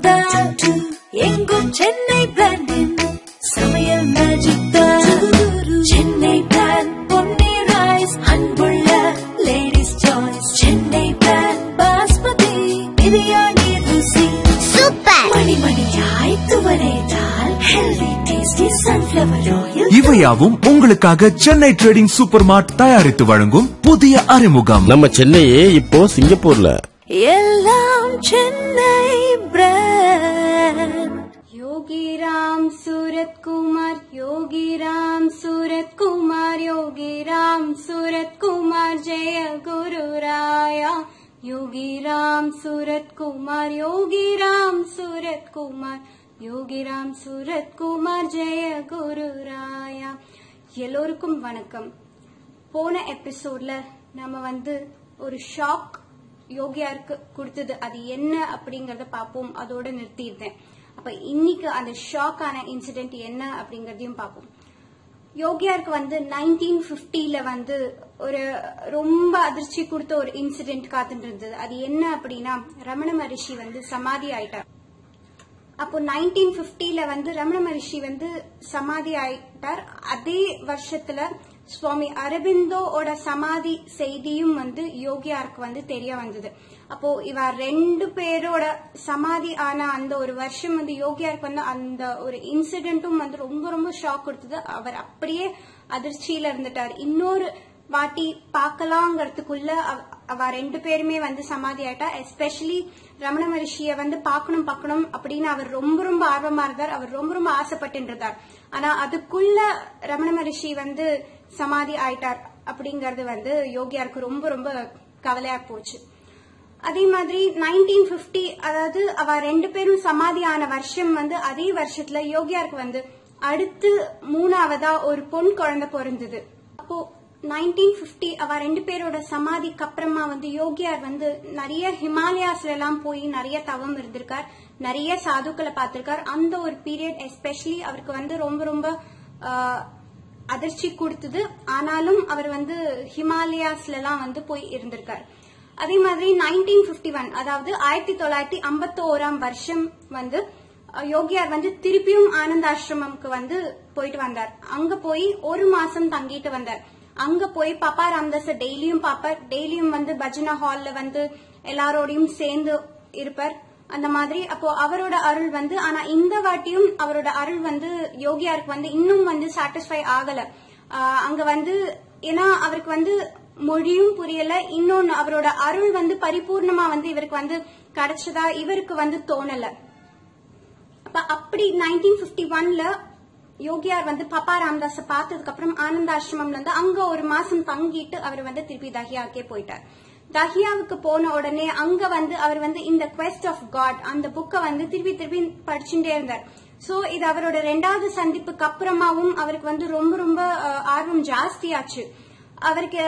தான் எங்கும் சென்னை பிராண்டின் சமையல் மேஜிக் தான். சென்னை பிராண்ட் பொன்னி ரைஸ் அன்புள்ள ladies choice Chennai brand basmati biryani ருசி. சூப்பர். மணிமணியாய் துவரைத்தால் ஹெல்தி டேஸ்டி சன்ஃபிளவர் ஆயில் இவையாவும் உங்களுக்காக சென்னை ட்ரேடிங் சூப்பர் மார்ட் தயாரித்து வழங்கும் புதிய அறிமுகம். நம்ம சென்னையே இப்போ சிங்கப்பூர்ல. எல்லாம் சென்னை பிராண்ட் योगी राम सूरत कुमार योगी राम सूरत कुमार योगी राम सूरत कुमार जय गुरु राया योगी राम सूरत कुमार योगी राम सूरत कुमार யோகி ராம் சூரத் குமார் ஜெய குரு ராயா எல்லோருக்கும் வணக்கம் போன எபிசோட்ல நம்ம வந்து ஒரு ஷாக் யோகியாருக்கு கொடுத்தது அது என்ன அப்படிங்கறத பார்ப்போம். அதோட நிறுத்தியிருந்தேன் அப்ப இன்னைக்கு அந்த ஷாக்கான இன்சிடென்ட் என்ன அப்படிங்கறதையும் பார்ப்போம். யோகியாருக்கு வந்து நைன்டீன் பிப்டில வந்து ஒரு ரொம்ப அதிர்ச்சி கொடுத்த ஒரு இன்சிடென்ட் காத்துட்டு இருந்தது. அது என்ன அப்படின்னா ரமண மகரிஷி வந்து சமாதி ஆயிட்டார். அப்போ நைன்டீன் பிப்டில வந்து ரமண மகரிஷி வந்து சமாதி ஆயிட்டார். அதே வருஷத்துல சுவாமி அரபிந்தோட சமாதி செய்தியும் வந்து யோகியாருக்கு வந்து தெரிய வந்தது. அப்போ இவ ரெண்டு பேரோட சமாதி ஆன அந்த ஒரு வருஷம் வந்து யோகியாருக்கு வந்து அந்த ஒரு இன்சிடென்ட்டும் வந்து ரொம்ப ரொம்ப ஷாக் கொடுத்தது. அவர் அப்படியே அதிர்ச்சியில இருந்துட்டார். இன்னொரு வாட்டி பார்க்கலாங்கிறதுக்குள்ள அவ- ரெண்டு பேருமே வந்து சமாதி ஆயிட்டா. எஸ்பெஷலி ரமண மகரிஷிய வந்து பார்க்கணும் பார்க்கணும் அப்படின்னு அவர் ரொம்ப ரொம்ப ஆர்வமா இருந்தார். அவர் ரொம்ப ரொம்ப ஆசைப்பட்டு இருந்தார் ஆனா அதுக்குள்ள ரமண மகரிஷி வந்து சமாதி ஆயிட்டார் அப்படிங்கறது வந்து யோகியாருக்கு ரொம்ப ரொம்ப கவலையா போச்சு. அதே மாதிரி நைன்டீன் பிப்டி அதாவது அவ ரெண்டு பேரும் சமாதியான வருஷம் வந்து அதே வருஷத்துல யோகியாருக்கு வந்து அடுத்து மூணாவதா ஒரு பொன் குழந்தை பிறந்தது. அப்போ நைன்டீன் பிப்டி அவ ரெண்டு பேரோட சமாதிக்கு அப்புறமா வந்து யோகியார் வந்து நிறைய ஹிமாலயாஸ்ல எல்லாம் போய் நிறைய தவம் இருந்திருக்கார் நிறைய சாதுக்களை பார்த்திருக்கார். அந்த ஒரு பீரியட் எஸ்பெஷலி அவருக்கு வந்து ரொம்ப ரொம்ப அதிர்ச்சி கொடுத்தது. ஆனாலும் அவர் வந்து ஹிமாலயாஸ்ல எல்லாம் வந்து போய் இருந்திருக்கார். அதே மாதிரி நைன்டீன் பிப்டி ஒன் அதாவது ஆயிரத்தி தொள்ளாயிரத்தி ஐம்பத்தோராம் வருஷம் வந்து யோகியார் வந்து திருப்பியும் ஆனந்த ஆசிரமம்க்கு வந்து போயிட்டு வந்தார். அங்க போய் ஒரு மாசம் தங்கிட்டு வந்தார். அங்க போய் பாப்பா ராமதாஸ் டெய்லியும் பாப்பார். டெய்லியும் வந்து பஜனா ஹால்ல வந்து எல்லாரோடையும் சேர்ந்து இருப்பார். அந்த மாதிரி. அப்போ அவரோட அருள் வந்து ஆனா இந்த வாட்டியும் அவரோட அருள் வந்து யோகியாருக்கு வந்து இன்னும் வந்து சாட்டிஸ்ஃபை ஆகல. அங்க வந்து ஏன்னா அவருக்கு வந்து மொழியும் புரியல. இன்னொன்னு அவரோட அருள் வந்து பரிபூர்ணமா வந்து இவருக்கு வந்து கிடைச்சதா இவருக்கு வந்து தோணல. அப்ப அப்படி நைன்டீன் பிப்டி ஒன்ல யோகியார் வந்து பாப்பா ராமதாஸ பார்த்ததுக்கு அப்புறம் ஆனந்தாசிரமம்ல இருந்து அங்க ஒரு மாசம் தங்கிட்டு அவர் வந்து திருப்பி தஹியாக்கே போயிட்டார். தஹியாவுக்கு போன உடனே அங்க வந்து அவர் வந்து இந்த கொஸ்ட் ஆஃப் காட் அந்த புக்கை வந்து திருப்பி திருப்பி படிச்சுட்டே இருந்தார். சோ இது அவரோட ரெண்டாவது சந்திப்புக்கு அப்புறமாவும் அவருக்கு வந்து ரொம்ப ரொம்ப ஆர்வம் ஜாஸ்தியாச்சு. அவருக்கு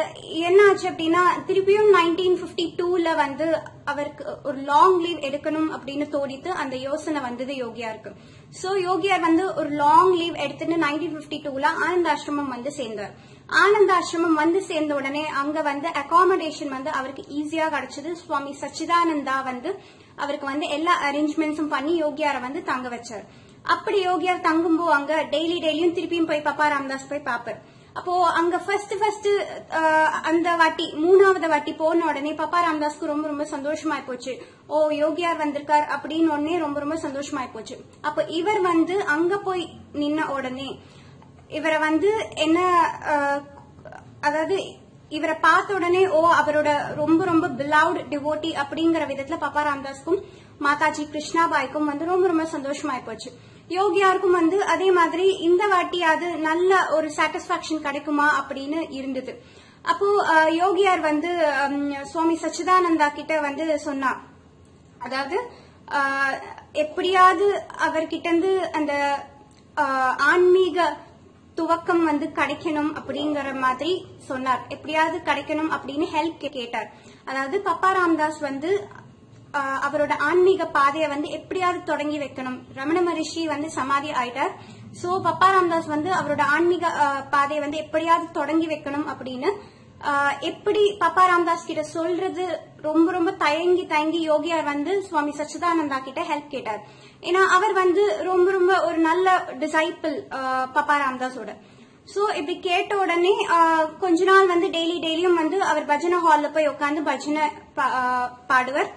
என்ன ஆச்சு அப்படின்னா திருப்பியும் நைன்டீன் பிப்டி டூல வந்து அவருக்கு ஒரு லாங் லீவ் எடுக்கணும் அப்படின்னு தோடித்து அந்த யோசனை வந்தது யோகியாருக்கு. சோ யோகியார் வந்து ஒரு லாங் லீவ் எடுத்துட்டு நைன்டீன் பிப்டி டூல ஆனந்த ஆசிரமம் வந்து சேர்ந்தார். ஆனந்த ஆசிரமம் வந்து சேர்ந்த உடனே அங்க வந்து அகாமடேஷன் வந்து அவருக்கு ஈஸியா கிடைச்சது. சுவாமி சச்சிதானந்தா வந்து அவருக்கு வந்து எல்லா அரேஞ்ச்மெண்ட்ஸும் பண்ணி யோகியாரை வந்து தங்க வச்சார். அப்படி யோகியார் தங்கும்போ அங்க டெய்லி டெய்லியும் திருப்பியும் போய் பாப்பா ராமதாஸ் போய் பாப்பார். அப்போ அங்க ஃபர்ஸ்ட் ஃபர்ஸ்ட் அந்த வாட்டி மூணாவது வாட்டி போன உடனே பாப்பா ராமதாஸ்க்கு ரொம்ப ரொம்ப சந்தோஷமாய் போச்சு. ஓ யோகியார் வந்திருக்கார் அப்படின்னு உடனே ரொம்ப ரொம்ப சந்தோஷமாய் போச்சு. அப்போ இவர் வந்து அங்க போய் நின்ன உடனே இவரை வந்து என்ன அதாவது இவரை பார்த்த உடனே ஓ அவரோட ரொம்ப ரொம்ப பிலவுட் டிவோட்டி அப்படிங்கிற விதத்துல பாப்பா ராம்தாஸ்க்கும் மாதாஜி கிருஷ்ணாபாய்க்கும் வந்து ரொம்ப ரொம்ப சந்தோஷமாயி போச்சு. யோகியாருக்கும் வந்து அதே மாதிரி இந்த வாட்டியாவது நல்ல ஒரு சாட்டிஸ்பாக்சன் கிடைக்குமா அப்படின்னு இருந்தது. அப்போ யோகியார் வந்து சுவாமி சச்சிதானந்தா கிட்ட வந்து சொன்னா அதாவது எப்படியாவது அவர்கிட்ட இருந்து அந்த ஆன்மீக துவக்கம் வந்து கிடைக்கணும் அப்படிங்கிற மாதிரி சொன்னார். எப்படியாவது கிடைக்கணும் அப்படின்னு ஹெல்ப் கேட்டார். அதாவது பப்பா ராம்தாஸ் வந்து அவரோட ஆன்மீக பாதையை வந்து எப்படியாவது தொடங்கி வைக்கணும். ரமண மகரிஷி வந்து சமாதி ஆயிட்டார். சோ பப்பா ராம்தாஸ் வந்து அவரோட ஆன்மீக பாதையை வந்து எப்படியாவது தொடங்கி வைக்கணும் அப்படின்னு எப்படி பப்பா ராம்தாஸ் கிட்ட சொல்றது ரொம்ப ரொம்ப தயங்கி தயங்கி யோகியார் வந்து சுவாமி சச்சிதானந்தா கிட்ட ஹெல்ப் கேட்டார். ஏன்னா அவர் வந்து ரொம்ப ரொம்ப ஒரு நல்ல டிசைப்பிள் பப்பா ராம்தாஸோட. சோ இப்படி கேட்ட உடனே கொஞ்ச நாள் வந்து டெய்லி டெய்லியும் வந்து அவர் பஜனை ஹால்ல போய் உட்காந்து பஜனை பா- பாடுவார்.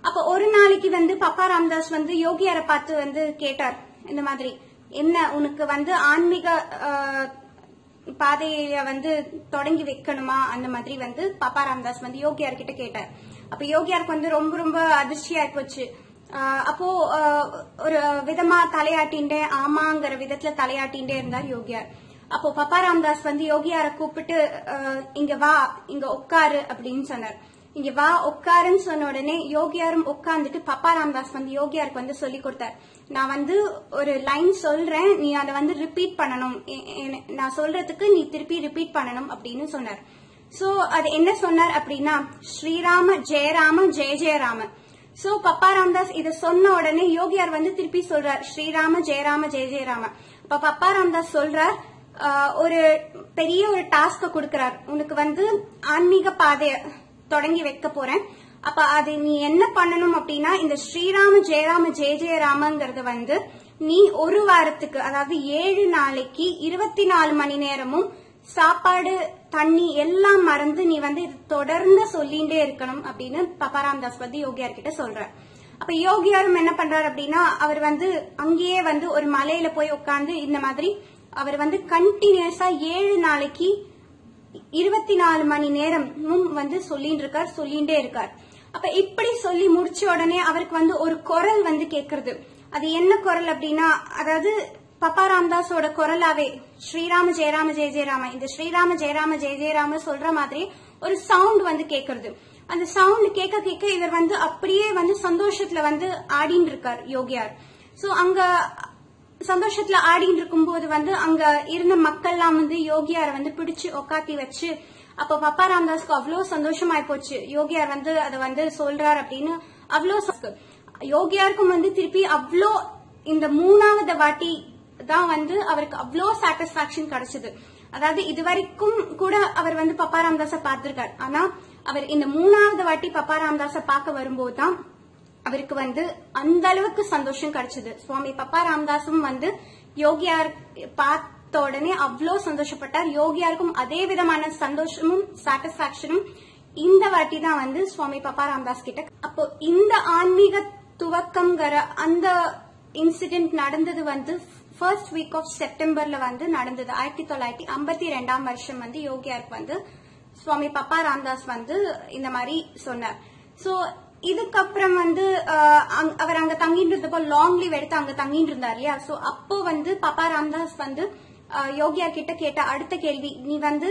அப்ப ஒரு நாளைக்கு வந்து பப்பா ராம்தாஸ் வந்து யோகியாரை பார்த்து வந்து கேட்டார். இந்த மாதிரி என்ன உனக்கு வந்து ஆன்மீக பாதையில வந்து தொடங்கி வைக்கணுமா? அந்த மாதிரி வந்து பாப்பா ராம்தாஸ் வந்து யோகியார் கிட்ட கேட்டார். அப்ப யோகியாருக்கு வந்து ரொம்ப ரொம்ப அதிர்ச்சியா போச்சு அப்போ ஒரு விதமா தலையாட்டின்டே ஆமாங்கிற விதத்துல தலையாட்டின்டே இருந்தார் யோகியார் அப்போ பப்பா ராம்தாஸ் வந்து யோகியார கூப்பிட்டு இங்க வா இங்க உட்காரு அப்படின்னு சொன்னார். இங்க வா உட்காருன்னு சொன்ன உடனே யோகியாரும் உட்கார்ந்துட்டு பப்பா ராம்தாஸ் வந்து யோகியாருக்கு வந்து சொல்லி கொடுத்தார். நான் வந்து ஒரு லைன் சொல்றேன் நீ அதை வந்து ரிப்பீட் பண்ணணும். நான் சொல்றதுக்கு நீ திருப்பி ரிப்பீட் பண்ணணும் அப்படின்னு சொன்னார். சோ அது என்ன சொன்னார் அப்படின்னா ஸ்ரீராம ஜெயராம ஜெய ஜெயராம சோ பப்பா ராம்தாஸ் இத சொன்ன உடனே யோகியார் வந்து திருப்பி சொல்றார் ஸ்ரீராம ஜெயராம ஜெய ஜெயராம அப்ப பப்பா ராம்தாஸ் சொல்றார் ஒரு பெரிய ஒரு டாஸ்க கொடுக்கிறார். உனக்கு வந்து ஆன்மீக பாதைய தொடங்கி வைக்க போறேன். அப்ப அது நீ என்ன பண்ணணும் அப்படின்னா இந்த ஸ்ரீராம ஜெயராம ஜெய ஜெயராமங்கிறது வந்து நீ ஒரு வாரத்துக்கு அதாவது ஏழு நாளைக்கு இருபத்தி நாலு மணி நேரமும் சாப்பாடு தண்ணி எல்லாம் மறந்து நீ வந்து இது தொடர்ந்து சொல்லிகிட்டே இருக்கணும் அப்படின்னு பப்பாராம்தாஸ் வந்து யோகியார் கிட்ட சொல்ற அப்ப யோகியாரும் என்ன பண்றாரு அப்படின்னா அவர் வந்து அங்கேயே வந்து ஒரு மலையில போய் உட்கார்ந்து இந்த மாதிரி அவர் வந்து கண்டினியூஸா ஏழு நாளைக்கு இருபத்தி நாலு மணி நேரமும் வந்து சொல்லிட்டு இருக்கார் சொல்லிட்டே இருக்கார். அப்ப இப்படி சொல்லி முடிச்ச உடனே அவருக்கு வந்து ஒரு குரல் வந்து கேக்குறது. அது என்ன குரல் அப்படின்னா அதாவது பப்பா ராமதாஸோட குரலாவே ஸ்ரீராம ஜெயராம ஜெய ஜெயராம இந்த ஸ்ரீராம ஜெயராம ஜெய ஜெயராம சொல்ற மாதிரி ஒரு சவுண்ட் வந்து கேக்குறது. அந்த சவுண்ட் கேட்க கேட்க இவர் வந்து அப்படியே வந்து சந்தோஷத்துல வந்து ஆடின்னு இருக்கார் யோகியார். சோ அங்க சந்தோஷத்துல ஆடின்னு இருக்கும்போது வந்து அங்க இருந்த மக்கள்லாம் வந்து யோகியார வந்து பிடிச்சு உக்காத்தி வச்சு அப்ப பப்பா ராம்தாஸ்க்கு அவ்வளோ சந்தோஷமாயி போச்சு. யோகியார் வந்து அதை வந்து சொல்றார் அப்படின்னு அவ்வளோ யோகியாருக்கும் வந்து திருப்பி அவ்வளோ இந்த மூணாவது வாட்டி தான் வந்து அவருக்கு அவ்வளோ சாட்டிஸ்பாக்சன் கிடைச்சது. அதாவது இதுவரைக்கும் கூட அவர் வந்து பப்பா ராமதாஸ பார்த்திருக்கார். ஆனா அவர் இந்த மூணாவது வாட்டி பப்பா ராமதாஸ பார்க்க வரும்போது தான் அவருக்கு வந்து அந்த அளவுக்கு சந்தோஷம் கிடைச்சது. சுவாமி பப்பா ராம்தாஸும் வந்து யோகியார் பார்த்த உடனே அவ்வளோ சந்தோஷப்பட்டார். யோகியாருக்கும் அதே விதமான சந்தோஷமும் சாட்டிஸ்பாக்சனும் இந்த வாட்டி தான் வந்து சுவாமி பப்பா ராமதாஸ் கிட்ட. அப்போ இந்த ஆன்மீக துவக்கம்ங்கிற அந்த இன்சிடென்ட் நடந்தது வந்து ஃபர்ஸ்ட் வீக் ஆஃப் செப்டம்பர்ல வந்து நடந்தது. ஆயிரத்தி தொள்ளாயிரத்தி ஐம்பத்தி ரெண்டாம் வருஷம் வந்து யோகியாருக்கு வந்து சுவாமி பப்பா ராம்தாஸ் வந்து இந்த மாதிரி சொன்னார். சோ இதுக்கப்புறம் வந்து அவர் அங்க தங்கிட்டு இருந்தப்போ லாங் லீவ் எடுத்து அங்க தங்கிட்டு இருந்தார் இல்லையா? சோ அப்போ வந்து பப்பா ராம்தாஸ் வந்து ஆஹ், யோகியார் கிட்ட கேட்ட அடுத்த கேள்வி நீ வந்து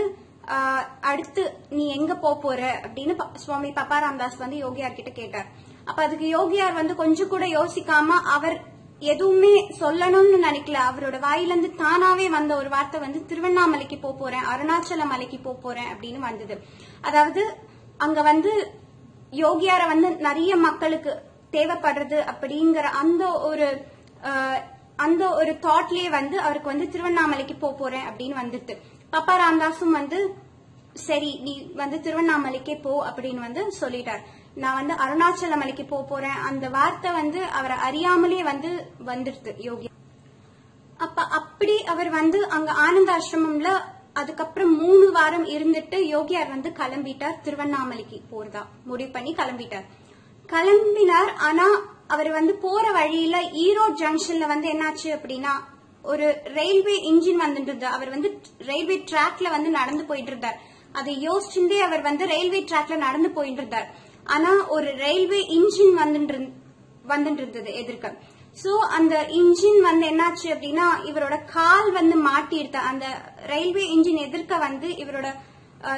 அடுத்து நீ எங்க போக போற? அப்படின்னு சுவாமி பப்பா ராம்தாஸ் வந்து யோகியார் கிட்ட கேட்டார். அப்ப அதுக்கு யோகியார் வந்து கொஞ்சம் கூட யோசிக்காம அவர் எதுவுமே சொல்லணும்னு நினைக்கல. அவரோட வாயிலிருந்து தானாவே வந்த ஒரு வார்த்தை வந்து திருவண்ணாமலைக்கு போக போறேன் அருணாச்சல மலைக்கு போக போறேன் அப்படின்னு வந்தது. அதாவது அங்க வந்து யோகியார வந்து நிறைய மக்களுக்கு தேவைப்படுறது அப்படிங்கிற அந்த ஒரு அந்த ஒரு தாட்லயே வந்து அவருக்கு வந்து திருவண்ணாமலைக்கு போக போறேன் அப்படின்னு வந்துட்டு. பப்பா ராமதாஸும் வந்து சரி நீ வந்து திருவண்ணாமலைக்கே போ அப்படின்னு வந்து சொல்லிட்டார். நான் வந்து அருணாச்சல மலைக்கு போக போறேன். அந்த வார்த்தை வந்து அவரை அறியாமலே வந்து வந்துடுது யோகி. அப்ப அப்படி அவர் வந்து அங்க ஆனந்த ஆசிரமம்ல அதுக்கப்புறம் மூணு வாரம் இருந்துட்டு யோகியார் வந்து கிளம்பிட்டார் திருவண்ணாமலைக்கு போறதா. முடிவு பண்ணி கிளம்பிட்டார். கிளம்பினார். ஆனா அவர் வந்து போற வழியில ஈரோடு ஜங்ஷன்ல வந்து என்னாச்சு அப்படின்னா ஒரு ரயில்வே இன்ஜின் வந்துட்டு அவர் வந்து ரயில்வே ட்ராக்ல வந்து நடந்து போயிட்டு இருந்தார் அதை யோசிச்சுட்டே அவர் வந்து ரயில்வே ட்ராக்ல நடந்து போயிட்டு இருந்தார் ஆனா ஒரு ரயில்வே இன்ஜின் வந்துட்டு வந்துட்டு இருந்தது எதிர்க்க. சோ அந்த இன்ஜின் வந்து என்னாச்சு அப்படின்னா இவரோட கால் வந்து மாட்டிடுது அந்த ரயில்வே இன்ஜின் எதிர்க்க வந்து இவரோட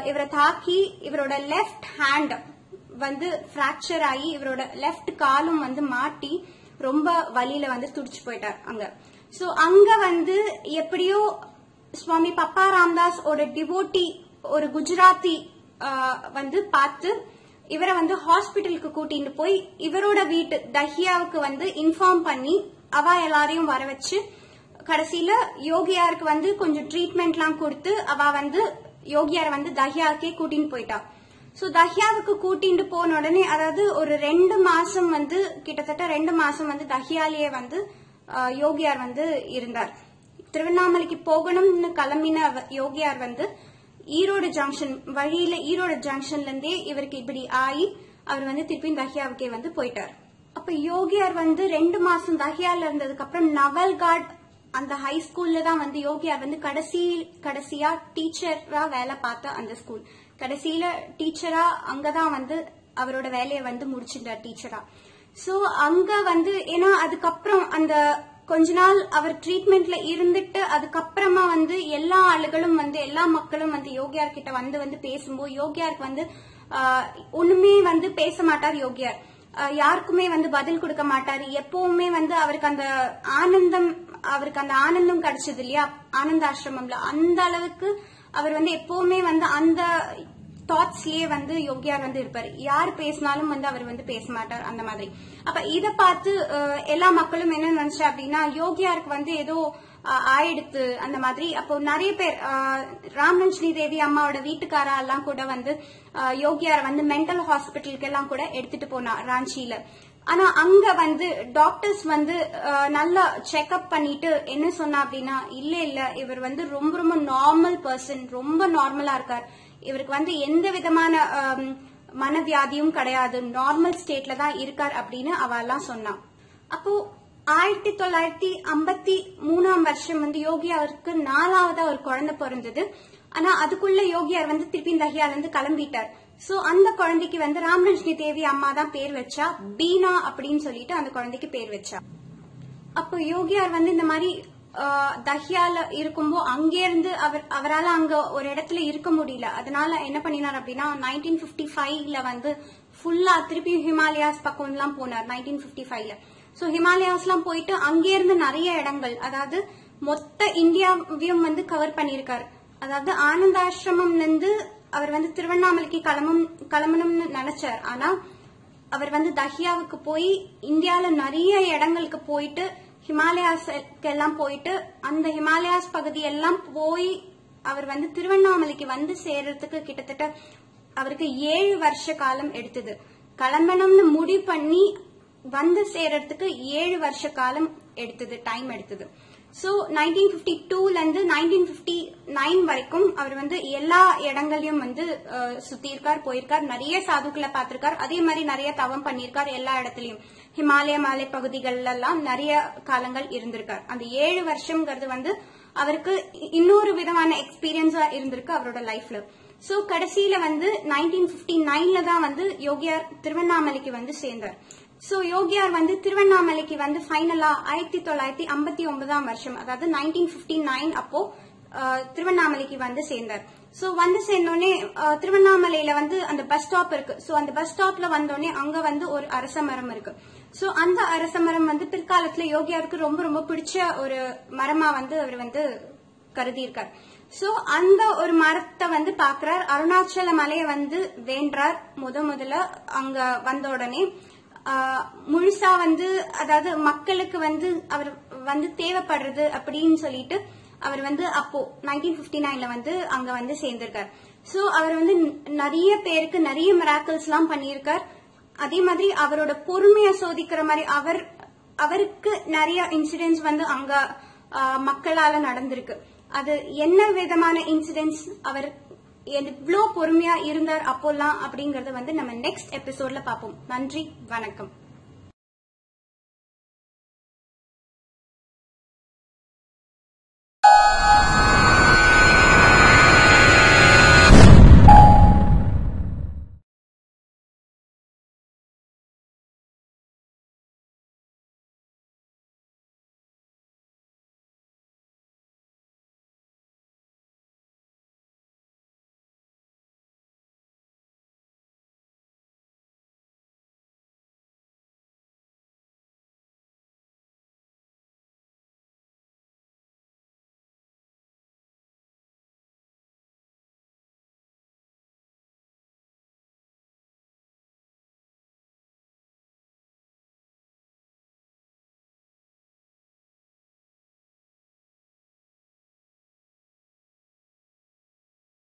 இவரை தாக்கி இவரோட லெஃப்ட் ஹேண்ட் வந்து பிராக்சர் ஆகி இவரோட லெஃப்ட் காலும் வந்து மாட்டி ரொம்ப வழியில வந்து துடிச்சு போயிட்டார் அங்க. சோ அங்க வந்து எப்படியோ சுவாமி பப்பா ராம்தாஸ் ஒரு டிவோட்டி ஒரு குஜராத்தி வந்து பார்த்து இவரை வந்து ஹாஸ்பிட்டலுக்கு கூட்டிட்டு போய் இவரோட வீட்டு தஹியாவுக்கு வந்து இன்ஃபார்ம் பண்ணி அவ எல்லாரையும் வர வச்சு கடைசியில யோகியாருக்கு வந்து கொஞ்சம் ட்ரீட்மெண்ட்லாம் கொடுத்து அவ வந்து யோகியார் வந்து தஹியாவுக்கே கூட்டின்னு போயிட்டா. சோ தஹியாவுக்கு கூட்டிட்டு போன உடனே அதாவது ஒரு ரெண்டு மாசம் வந்து கிட்டத்தட்ட ரெண்டு மாசம் வந்து தஹியாலேயே வந்து யோகியார் வந்து இருந்தார். திருவண்ணாமலைக்கு போகணும்னு கிளம்பின யோகியார் வந்து ஈரோடு ஜங்ஷன் வழியில ஈரோடு ஜங்ஷன்ல இருந்தே இவருக்கு இப்படி ஆகி அவர் வந்து திருப்பி தஹியாவுக்கே வந்து போயிட்டார். அப்ப யோகியார் வந்து ரெண்டு மாசம் தஹியால இருந்ததுக்கு அப்புறம் நவல்காட் அந்த ஹை ஸ்கூல்ல தான் வந்து யோகியார் வந்து கடைசி கடைசியா டீச்சரா வேலை பார்த்த அந்த ஸ்கூல் கடைசியில டீச்சரா அங்கதான் வந்து அவரோட வேலையை வந்து முடிச்சிருந்தார் டீச்சரா சோ அங்க வந்து ஏன்னா அதுக்கப்புறம் அந்த கொஞ்ச நாள் அவர் ட்ரீட்மெண்ட்ல இருந்துட்டு அதுக்கப்புறமா வந்து எல்லா ஆளுகளும் வந்து எல்லா மக்களும் வந்து யோகியார் கிட்ட வந்து வந்து பேசும்போது யோகியாருக்கு வந்து ஒண்ணுமே வந்து பேச மாட்டார் யோகியார். யாருக்குமே வந்து பதில் கொடுக்க மாட்டாரு. எப்பவுமே வந்து அவருக்கு அந்த ஆனந்தம் அவருக்கு அந்த ஆனந்தம் கிடைச்சது இல்லையா? ஆனந்த ஆசிரமம்ல அந்த அளவுக்கு அவர் வந்து எப்பவுமே வந்து அந்த தாட்ஸ்லயே வந்து யோகியார் வந்து இருப்பார். யார் பேசினாலும் வந்து அவர் வந்து பேச மாட்டார் அந்த மாதிரி. அப்ப இத பார்த்து எல்லா மக்களும் என்ன நினைச்சா அப்படின்னா யோகியாருக்கு வந்து ஏதோ ஆயிடுத்து அந்த மாதிரி. அப்போ நிறைய பேர் அஹ், தேவி அம்மாவோட வீட்டுக்காரா எல்லாம் கூட வந்து யோகியார் வந்து மென்டல் ஹாஸ்பிட்டலுக்கு எல்லாம் கூட எடுத்துட்டு போனா ராஞ்சியில. ஆனா அங்க வந்து டாக்டர்ஸ் வந்து நல்லா செக்அப் பண்ணிட்டு என்ன சொன்னா அப்படின்னா இல்ல இல்ல இவர் வந்து ரொம்ப ரொம்ப நார்மல் பர்சன் ரொம்ப நார்மலா இருக்கார். இவருக்கு வந்து எந்த விதமான மனவியாதியும் கிடையாது. நார்மல் ஸ்டேட்ல தான் இருக்கார் அப்படின்னு அவெல்லாம் சொன்னான். அப்போ ஆயிரத்தி தொள்ளாயிரத்தி ஐம்பத்தி மூணாம் வருஷம் வந்து யோகியாருக்கு நாலாவதா ஒரு குழந்தை பிறந்தது. ஆனா அதுக்குள்ள யோகியார் வந்து திருப்பி தஹியால இருந்து கிளம்பிட்டார். சோ அந்த குழந்தைக்கு வந்து ராமலட்சுமி தேவி அம்மா தான் பேர் வச்சா பீனா அப்படின்னு சொல்லிட்டு அந்த குழந்தைக்கு பேர் வச்சா. அப்போ யோகியார் வந்து இந்த மாதிரி தஹியால இருக்கும்போ அங்கேருந்து அவர் அவரால் அங்க ஒரு இடத்துல இருக்க முடியல. அதனால என்ன பண்ணினார் அப்படின்னா நைன்டீன் பிப்டி ஃபைவ்ல வந்து ஃபுல்லா திருப்பி ஹிமாலயாஸ் பக்கம்லாம் போனார் நைன்டீன் பிப்டி ஃபைவ்ல ஸோ ஹிமாலயாஸ்லாம் போயிட்டு அங்கேருந்து நிறைய இடங்கள் அதாவது மொத்த இந்தியாவையும் வந்து கவர் பண்ணியிருக்காரு. அதாவது ஆனந்தாசிரமம்ல இருந்து அவர் வந்து திருவண்ணாமலைக்கு கிளம்பும் கிளம்பணும்னு நினைச்சார். ஆனா அவர் வந்து தஹியாவுக்கு போய் இந்தியால நிறைய இடங்களுக்கு போயிட்டு ஹிமாலயாஸ்க்கு எல்லாம் போயிட்டு அந்த ஹிமாலயாஸ் பகுதி எல்லாம் போய் அவர் வந்து திருவண்ணாமலைக்கு வந்து சேர்றதுக்கு கிட்டத்தட்ட அவருக்கு ஏழு வருஷ காலம் எடுத்தது. கிளம்பணும்னு முடிவு பண்ணி வந்து சேர்றதுக்கு ஏழு வருஷ காலம் எடுத்தது டைம் எடுத்தது. சோ நைன்டீன் பிப்டி டூல இருந்து நைன்டீன் பிப்டி நைன் வரைக்கும் அவர் வந்து எல்லா இடங்களையும் வந்து அஹ், சுத்தியிருக்கார் போயிருக்கார் நிறைய சாதுக்களை பார்த்திருக்கார். அதே மாதிரி நிறைய தவம் பண்ணியிருக்கார் எல்லா இடத்துலயும். ஹிமாலய மலை பகுதிகளெல்லாம் நிறைய காலங்கள் இருந்திருக்கார். அந்த ஏழு வருஷம்ங்கிறது வந்து அவருக்கு இன்னொரு விதமான எக்ஸ்பீரியன்ஸா இருந்திருக்கு அவரோட லைஃப்ல சோ கடைசியில வந்து நைன்டீன் பிப்டி நைன்ல தான் வந்து யோகியார் திருவண்ணாமலைக்கு வந்து சேர்ந்தார். சோ யோகியார் வந்து திருவண்ணாமலைக்கு வந்து ஃபைனலா ஆயிரத்தி தொள்ளாயிரத்தி ஐம்பத்தி ஒன்பதாம் வருஷம் அதாவது நைன்டீன் பிப்டி நைன் அப்போ திருவண்ணாமலைக்கு வந்து சேர்ந்தார். சோ வந்து சேர்ந்தோடனே திருவண்ணாமலையில வந்து அந்த பஸ் ஸ்டாப் இருக்கு. சோ அந்த பஸ் ஸ்டாப்ல வந்தோடனே அங்க வந்து ஒரு அரச மரம் இருக்கு. சோ அந்த அரச மரம் வந்து பிற்காலத்துல யோகியாருக்கு ரொம்ப ரொம்ப பிடிச்ச ஒரு மரமா வந்து அவர் வந்து கருதியிருக்கார். சோ அந்த ஒரு மரத்தை வந்து பாக்குறார் அருணாச்சல மலையை வந்து வேண்டார் முத முதல்ல. அங்க வந்த உடனே முழுசா வந்து அதாவது மக்களுக்கு வந்து அவர் வந்து தேவைப்படுறது அப்படின்னு சொல்லிட்டு அவர் வந்து அப்போ நைன்டீன் பிப்டி நைன்ல வந்து அங்க வந்து சேர்ந்திருக்கார். சோ அவர் வந்து நிறைய பேருக்கு நிறைய மிராக்கல்ஸ் எல்லாம் பண்ணியிருக்கார். அதே மாதிரி அவரோட பொறுமையை சோதிக்கிற மாதிரி அவர் அவருக்கு நிறைய இன்சிடென்ட்ஸ் வந்து அங்க மக்களால நடந்திருக்கு. அது என்ன விதமான இன்சிடென்ட்ஸ் அவர் எவ்வளோ பொறுமையா இருந்தார் அப்போல்லாம் அப்படிங்கறத வந்து நம்ம நெக்ஸ்ட் எபிசோட்ல பார்ப்போம். நன்றி வணக்கம்.